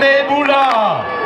Neboula.